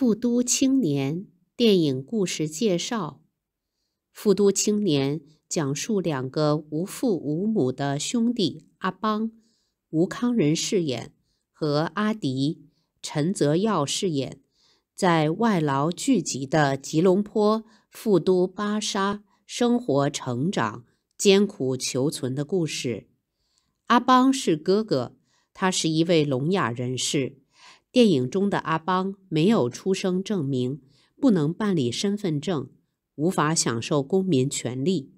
富都青年电影故事介绍：富都青年讲述两个无父无母的兄弟阿邦（吴康仁饰演）和阿迪（陈泽耀饰演）在外劳聚集的吉隆坡富都巴沙生活、成长、艰苦求存的故事。阿邦是哥哥，他是一位聋哑人士。电影中的阿邦没有出生证明，不能办理身份证，无法享受公民权利。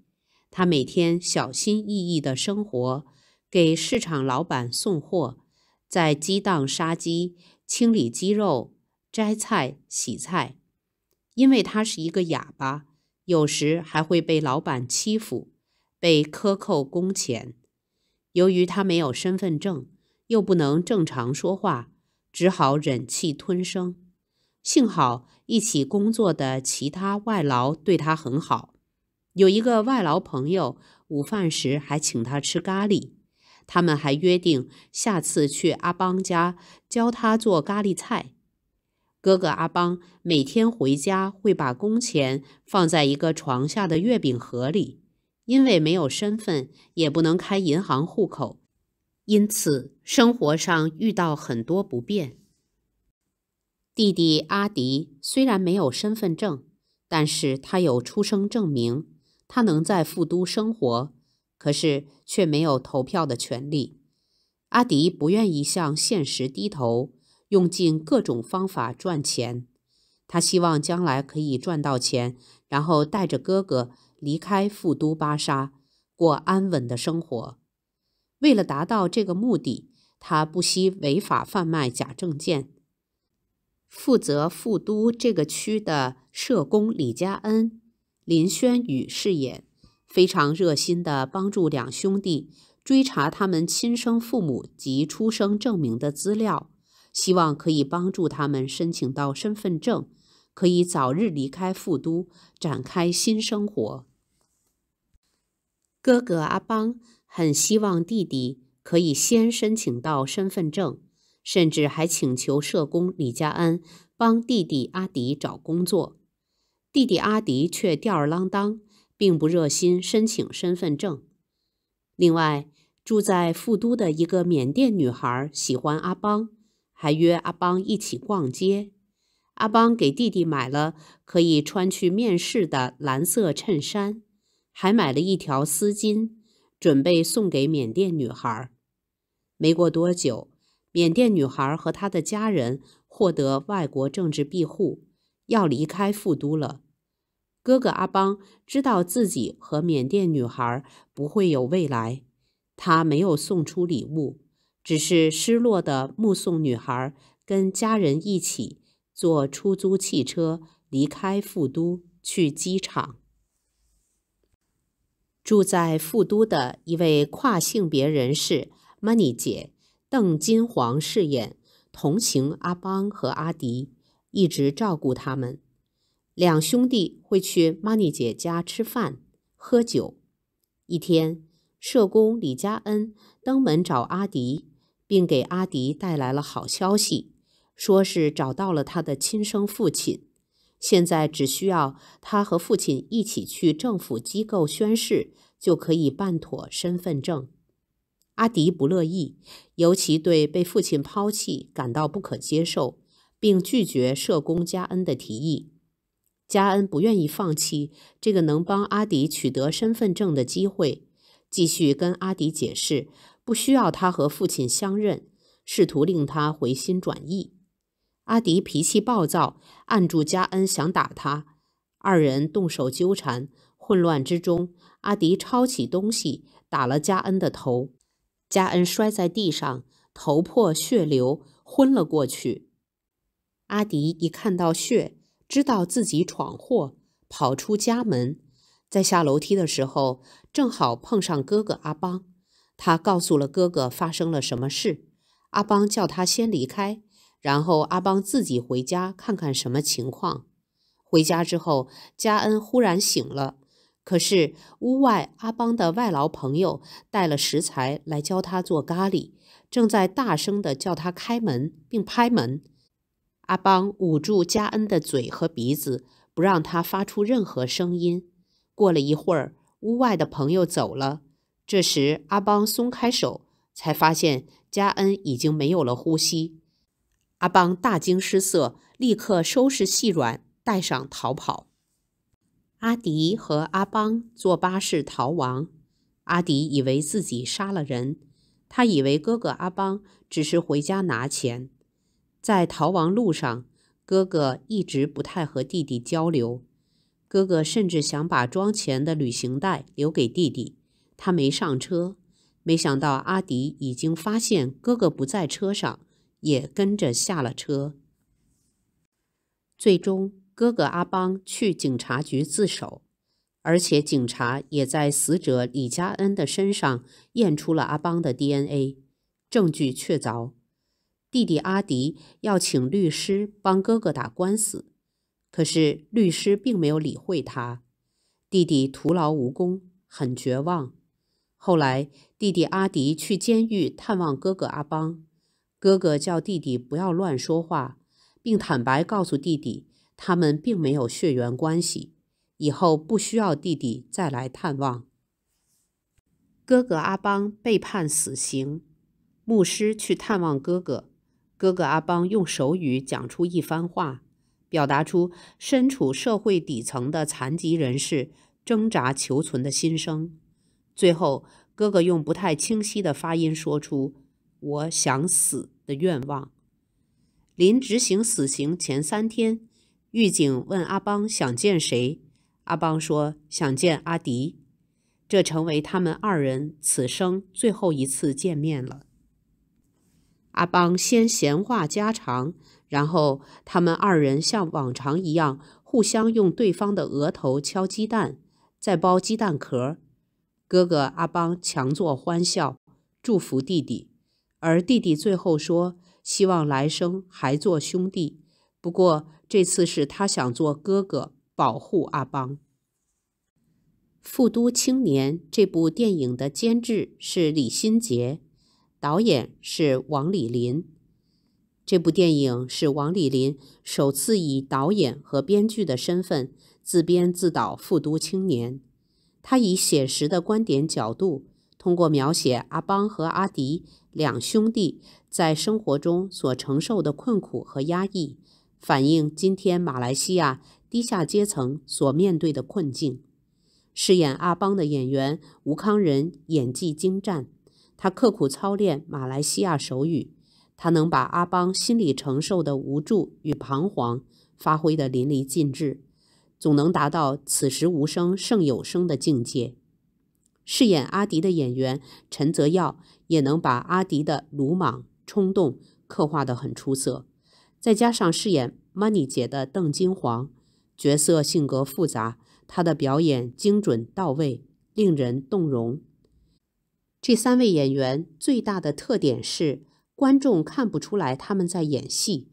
他每天小心翼翼地生活，给市场老板送货，在鸡档杀鸡、清理鸡肉、摘菜、洗菜。因为他是一个哑巴，有时还会被老板欺负，被克扣工钱。由于他没有身份证，又不能正常说话。只好忍气吞声。幸好一起工作的其他外劳对他很好。有一个外劳朋友，午饭时还请他吃咖喱。他们还约定下次去阿邦家教他做咖喱菜。哥哥阿邦每天回家会把工钱放在一个床下的月饼盒里，因为没有身份，也不能开银行户口。因此，生活上遇到很多不便。弟弟阿迪虽然没有身份证，但是他有出生证明，他能在富都生活，可是却没有投票的权利。阿迪不愿意向现实低头，用尽各种方法赚钱。他希望将来可以赚到钱，然后带着哥哥离开富都巴沙，过安稳的生活。为了达到这个目的，他不惜违法贩卖假证件。负责富都这个区的社工李佳恩、林轩宇饰演，非常热心地帮助两兄弟追查他们亲生父母及出生证明的资料，希望可以帮助他们申请到身份证，可以早日离开富都，展开新生活。哥哥阿邦。很希望弟弟可以先申请到身份证，甚至还请求社工李家安帮弟弟阿迪找工作。弟弟阿迪却吊儿郎当，并不热心申请身份证。另外，住在富都的一个缅甸女孩喜欢阿邦，还约阿邦一起逛街。阿邦给弟弟买了可以穿去面试的蓝色衬衫，还买了一条丝巾。准备送给缅甸女孩。没过多久，缅甸女孩和她的家人获得外国政治庇护，要离开富都了。哥哥阿邦知道自己和缅甸女孩不会有未来，他没有送出礼物，只是失落地目送女孩跟家人一起坐出租汽车离开富都，去机场。住在富都的一位跨性别人士 Money 姐邓金黄饰演，同情阿邦和阿迪，一直照顾他们。两兄弟会去 Money 姐家吃饭、喝酒。一天，社工李佳恩登门找阿迪，并给阿迪带来了好消息，说是找到了他的亲生父亲。现在只需要他和父亲一起去政府机构宣誓，就可以办妥身份证。阿迪不乐意，尤其对被父亲抛弃感到不可接受，并拒绝社工加恩的提议。加恩不愿意放弃这个能帮阿迪取得身份证的机会，继续跟阿迪解释不需要他和父亲相认，试图令他回心转意。阿迪脾气暴躁，按住加恩想打他，二人动手纠缠。混乱之中，阿迪抄起东西打了加恩的头，加恩摔在地上，头破血流，昏了过去。阿迪一看到血，知道自己闯祸，跑出家门，在下楼梯的时候，正好碰上哥哥阿邦。他告诉了哥哥发生了什么事，阿邦叫他先离开。然后阿邦自己回家看看什么情况。回家之后，加恩忽然醒了，可是屋外阿邦的外劳朋友带了食材来教他做咖喱，正在大声地叫他开门并拍门。阿邦捂住加恩的嘴和鼻子，不让他发出任何声音。过了一会儿，屋外的朋友走了。这时，阿邦松开手，才发现加恩已经没有了呼吸。阿邦大惊失色，立刻收拾细软，带上逃跑。阿迪和阿邦坐巴士逃亡。阿迪以为自己杀了人，他以为哥哥阿邦只是回家拿钱。在逃亡路上，哥哥一直不太和弟弟交流。哥哥甚至想把装钱的旅行袋留给弟弟。他没上车，没想到阿迪已经发现哥哥不在车上，也跟着下了车。最终，哥哥阿邦去警察局自首，而且警察也在死者李佳恩的身上验出了阿邦的 DNA，证据确凿。弟弟阿迪要请律师帮哥哥打官司，可是律师并没有理会他。弟弟徒劳无功，很绝望。后来，弟弟阿迪去监狱探望哥哥阿邦，哥哥叫弟弟不要乱说话，并坦白告诉弟弟，他们并没有血缘关系，以后不需要弟弟再来探望。哥哥阿邦被判死刑，牧师去探望哥哥。哥哥阿邦用手语讲出一番话，表达出身处社会底层的残疾人士挣扎求存的心声。最后，哥哥用不太清晰的发音说出“我想死”的愿望。临执行死刑前三天，狱警问阿邦想见谁，阿邦说想见阿迪。这成为他们二人此生最后一次见面了。阿邦先闲话家常，然后他们二人像往常一样，互相用对方的额头敲鸡蛋，再剥鸡蛋壳。哥哥阿邦强作欢笑，祝福弟弟，而弟弟最后说希望来生还做兄弟，不过这次是他想做哥哥，保护阿邦。《富都青年》这部电影的监制是李心洁。导演是王礼林。这部电影是王礼林首次以导演和编剧的身份自编自导《富都青年》。他以写实的观点角度，通过描写阿邦和阿迪两兄弟在生活中所承受的困苦和压抑，反映今天马来西亚低下阶层所面对的困境。饰演阿邦的演员吴康仁演技精湛。他刻苦操练马来西亚手语，他能把阿邦心里承受的无助与彷徨发挥得淋漓尽致，总能达到此时无声胜有声的境界。饰演阿迪的演员陈泽耀也能把阿迪的鲁莽冲动刻画得很出色，再加上饰演 Money 姐的邓金黄，角色性格复杂，他的表演精准到位，令人动容。这三位演员最大的特点是，观众看不出来他们在演戏，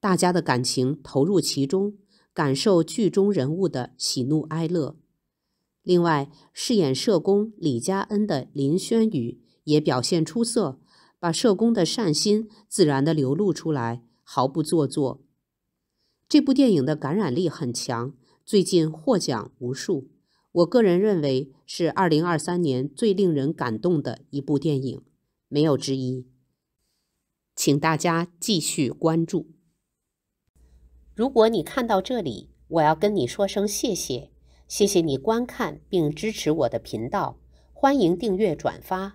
大家的感情投入其中，感受剧中人物的喜怒哀乐。另外，饰演社工李佳恩的林轩宇也表现出色，把社工的善心自然地流露出来，毫不做作。这部电影的感染力很强，最近获奖无数。我个人认为是二零二三年最令人感动的一部电影，没有之一。请大家继续关注。如果你看到这里，我要跟你说声谢谢，谢谢你观看并支持我的频道，欢迎订阅转发。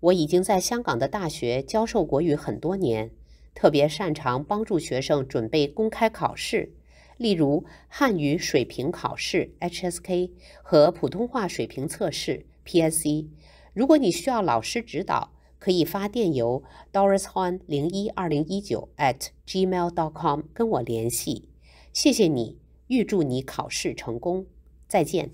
我已经在香港的大学教授国语很多年，特别擅长帮助学生准备公开考试。例如汉语水平考试 （HSK） 和普通话水平测试 （PSE）。如果你需要老师指导，可以发电邮 dorishon 零一二零一九 at gmail.com 跟我联系。谢谢你，预祝你考试成功，再见。